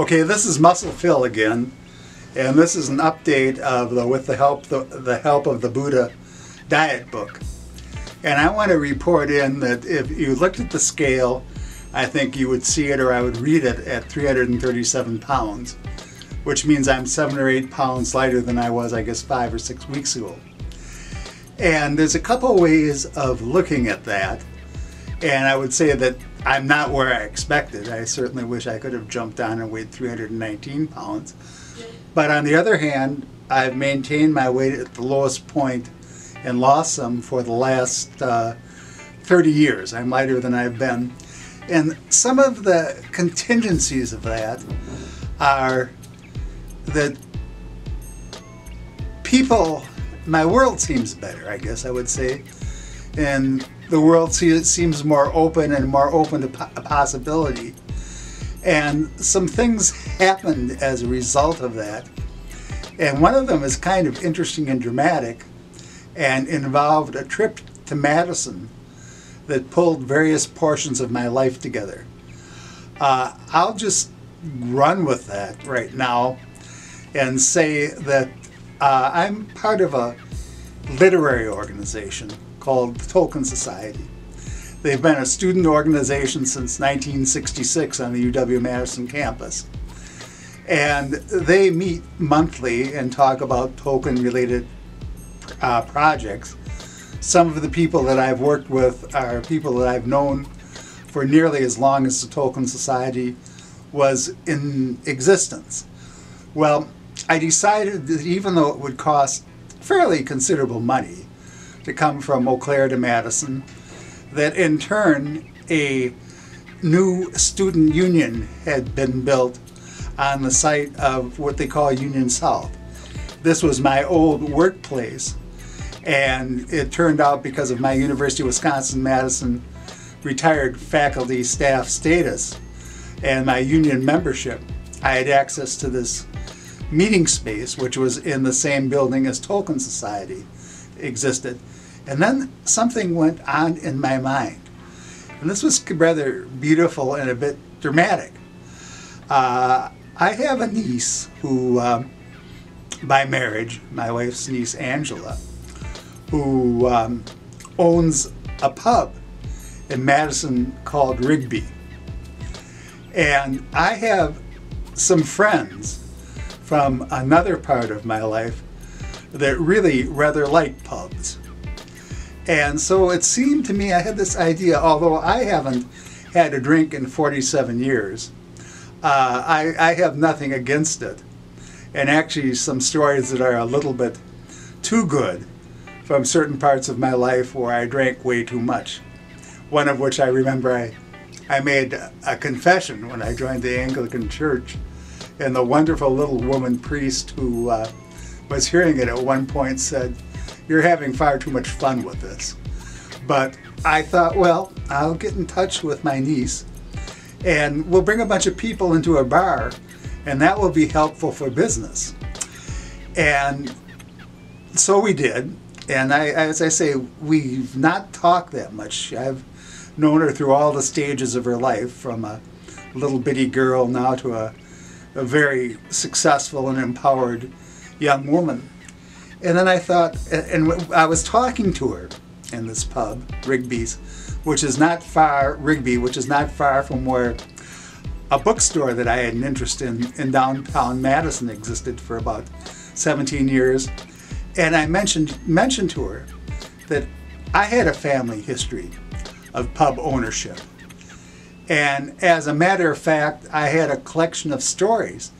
Okay, this is Muscle Phil again, and this is an update of the with the help the, the help of the Buddha diet book. And I want to report in that if you looked at the scale, I think you would see it or I would read it at 337 pounds, which means I'm seven or eight pounds lighter than I was, I guess, five or six weeks ago. And there's a couple ways of looking at that. And I would say that I'm not where I expected. I certainly wish I could have jumped on and weighed 319 pounds. But on the other hand, I've maintained my weight at the lowest point and lost some for the last uh, 30 years. I'm lighter than I've been. And some of the contingencies of that are that people, my world seems better, I guess I would say. And the world seems more open and more open to possibility. And some things happened as a result of that. And one of them is kind of interesting and dramatic and involved a trip to Madison that pulled various portions of my life together. Uh, I'll just run with that right now and say that uh, I'm part of a literary organization called the Tolkien Society. They've been a student organization since 1966 on the UW Madison campus. And they meet monthly and talk about Tolkien related uh, projects. Some of the people that I've worked with are people that I've known for nearly as long as the Tolkien Society was in existence. Well, I decided that even though it would cost fairly considerable money, to come from Eau Claire to Madison, that in turn a new student union had been built on the site of what they call Union South. This was my old workplace, and it turned out because of my University of Wisconsin Madison retired faculty staff status and my union membership, I had access to this meeting space, which was in the same building as Tolkien Society existed. And then something went on in my mind. And this was rather beautiful and a bit dramatic. Uh, I have a niece who, um, by marriage, my wife's niece Angela, who um, owns a pub in Madison called Rigby. And I have some friends from another part of my life that really rather like pubs. And so it seemed to me I had this idea, although I haven't had a drink in 47 years, uh, I, I have nothing against it. And actually, some stories that are a little bit too good from certain parts of my life where I drank way too much. One of which I remember I, I made a confession when I joined the Anglican Church, and the wonderful little woman priest who uh, was hearing it at one point said, you're having far too much fun with this. But I thought, well, I'll get in touch with my niece and we'll bring a bunch of people into a bar and that will be helpful for business. And so we did. And I, as I say, we've not talked that much. I've known her through all the stages of her life, from a little bitty girl now to a, a very successful and empowered young woman. And then I thought, and I was talking to her in this pub, Rigby's, which is not far, Rigby, which is not far from where a bookstore that I had an interest in in downtown Madison existed for about 17 years. And I mentioned, mentioned to her that I had a family history of pub ownership. And as a matter of fact, I had a collection of stories.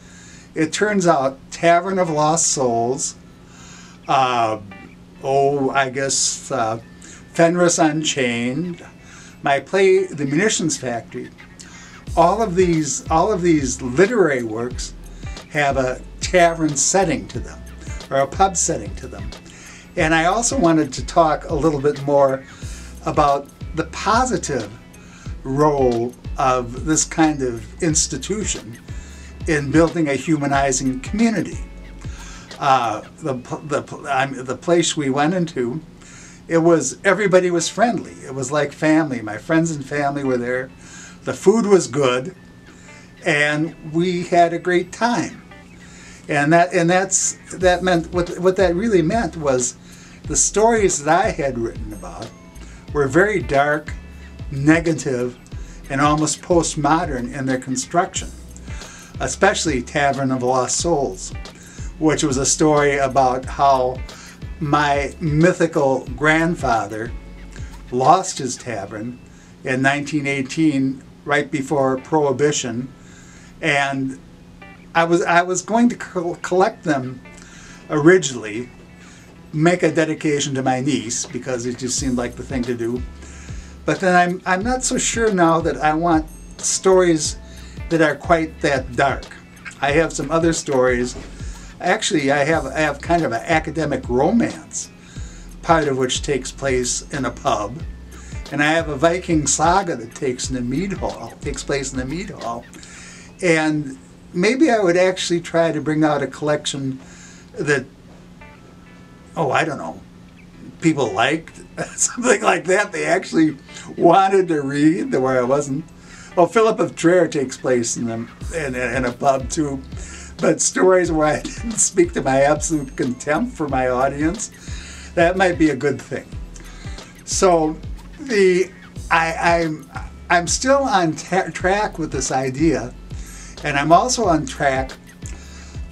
It turns out Tavern of Lost Souls, uh, oh, I guess uh, Fenris Unchained, my play, The Munitions Factory. All of these, all of these literary works have a tavern setting to them, or a pub setting to them. And I also wanted to talk a little bit more about the positive role of this kind of institution in building a humanizing community. Uh, the, the, the place we went into, it was, everybody was friendly. It was like family. My friends and family were there. The food was good. and we had a great time. And that and that's that meant what what that really meant was the stories that I had written about were very dark, negative, and almost postmodern in their construction, especially Tavern of Lost Souls, which was a story about how my mythical grandfather lost his tavern in 1918, right before Prohibition, and I was I was going to co- collect them originally, make a dedication to my niece because it just seemed like the thing to do. But then I'm I'm not so sure now that I want stories that are quite that dark. I have some other stories. Actually, I have I have kind of an academic romance, part of which takes place in a pub, and I have a Viking saga that takes in the mead hall takes place in the mead hall, and maybe I would actually try to bring out a collection that, oh, I don't know, people liked, something like that. They actually wanted to read, where I wasn't. Well, Philip of Trier takes place in, them, in, in a pub too, but stories where I didn't speak to my absolute contempt for my audience, that might be a good thing. So, the I, I'm I'm still on track with this idea and I'm also on track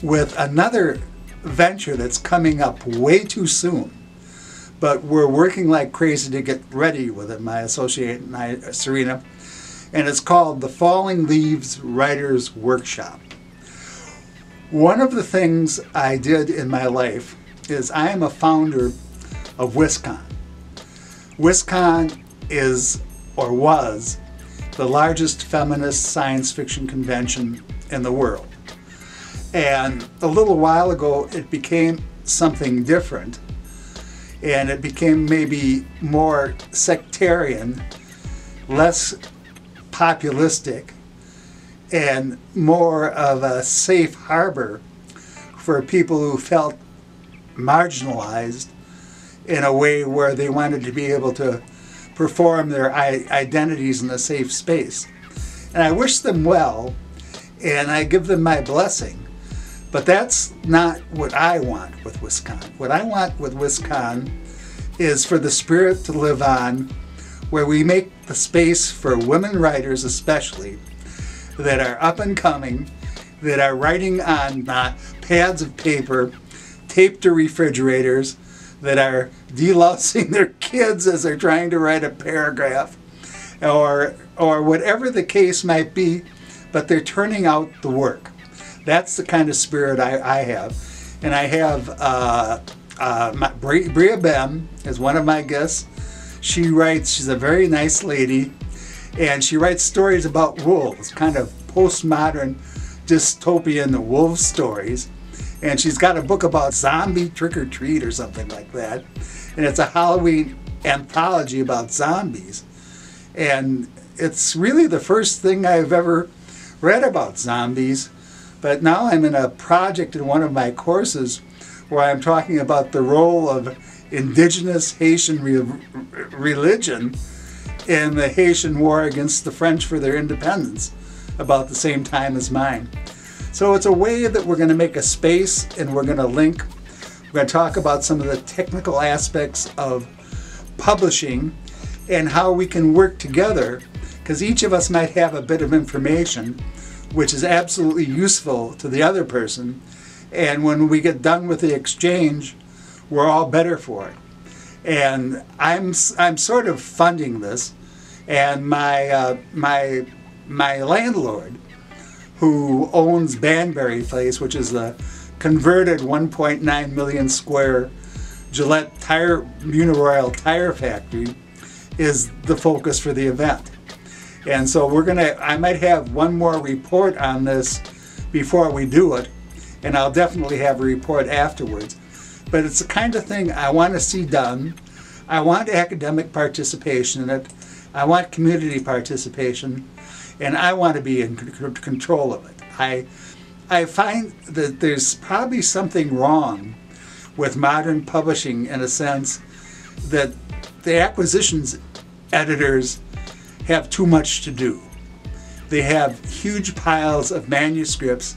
with another venture that's coming up way too soon. But we're working like crazy to get ready with it, my associate and I, Serena. And it's called the Falling Leaves Writers Workshop. One of the things I did in my life is I am a founder of WisCon. WisCon is, or was, the largest feminist science fiction convention in the world. And a little while ago, it became something different. And it became maybe more sectarian, less populistic, and more of a safe harbor for people who felt marginalized in a way where they wanted to be able to perform their identities in a safe space. And I wish them well, and I give them my blessing. But that's not what I want with WisCon. What I want with WisCon is for the spirit to live on, where we make the space for women writers, especially, that are up and coming, that are writing on not pads of paper taped to refrigerators, that are delousing their kids as they're trying to write a paragraph, or or whatever the case might be, but they're turning out the work. That's the kind of spirit I, I have, and I have uh, uh, Bria Bem is one of my guests. She writes. She's a very nice lady, and she writes stories about wolves, kind of postmodern, dystopian wolf stories and she's got a book about zombie trick or treat or something like that. And it's a Halloween anthology about zombies. And it's really the first thing I've ever read about zombies. But now I'm in a project in one of my courses where I'm talking about the role of indigenous Haitian re- religion in the Haitian war against the French for their independence about the same time as mine. So it's a way that we're going to make a space and we're going to link. We're going to talk about some of the technical aspects of publishing and how we can work together because each of us might have a bit of information which is absolutely useful to the other person. And when we get done with the exchange, we're all better for it. And I'm, I'm sort of funding this, and my, uh, my, my landlord who owns Banbury Place, which is a converted 1.9 million square Gillette tire Uniroyal tire factory, is the focus for the event. And so we're gonna. I might have one more report on this before we do it, and I'll definitely have a report afterwards. But it's the kind of thing I want to see done. I want academic participation in it. I want community participation and I want to be in control of it. I, I find that there's probably something wrong with modern publishing in a sense that the acquisitions editors have too much to do. they have huge piles of manuscripts,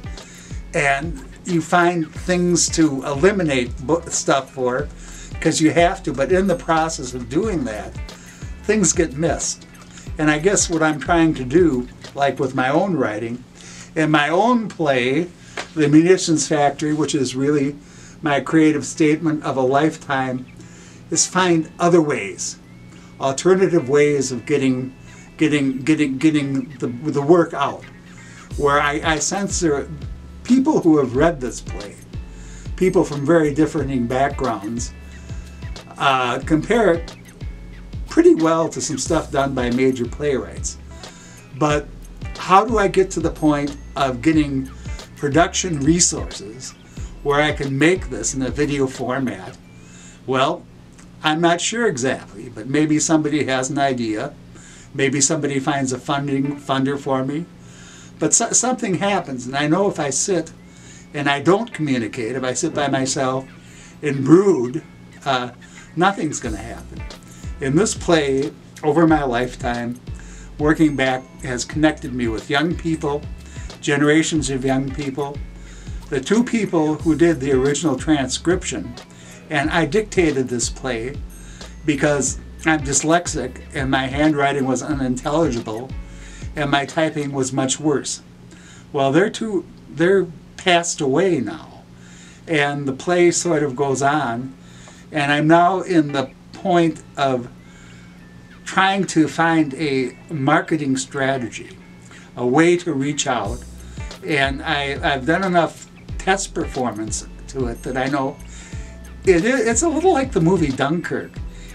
and you find things to eliminate stuff for because you have to, but in the process of doing that, things get missed. And I guess what I'm trying to do, like with my own writing, in my own play, The Munitions Factory, which is really my creative statement of a lifetime, is find other ways, alternative ways of getting, getting, getting, getting the, the work out. Where I, I are people who have read this play, people from very differing backgrounds, uh, compare it pretty well to some stuff done by major playwrights. But how do I get to the point of getting production resources where I can make this in a video format? Well, I'm not sure exactly, but maybe somebody has an idea. Maybe somebody finds a funding funder for me. But so, something happens, and I know if I sit and I don't communicate, if I sit by myself and brood, uh, nothing's going to happen. In this play, over my lifetime, working back has connected me with young people, generations of young people. The two people who did the original transcription, and I dictated this play because I'm dyslexic and my handwriting was unintelligible and my typing was much worse. Well, they're two, they're passed away now, and the play sort of goes on, and I'm now in the point of trying to find a marketing strategy, a way to reach out. And I, I've done enough test performance to it that I know it is, it's a little like the movie Dunkirk.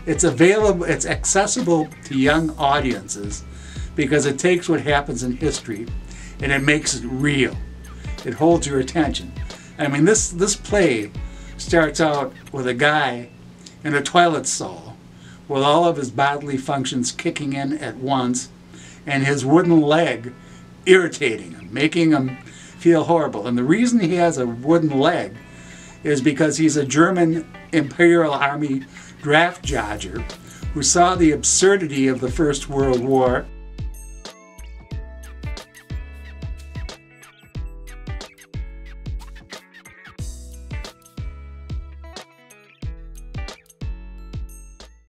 It's available, it's accessible to young audiences because it takes what happens in history and it makes it real. It holds your attention. I mean, this, this play starts out with a guy in a toilet stall with all of his bodily functions kicking in at once and his wooden leg irritating him, making him feel horrible. And the reason he has a wooden leg is because he's a German Imperial Army draft dodger who saw the absurdity of the First World War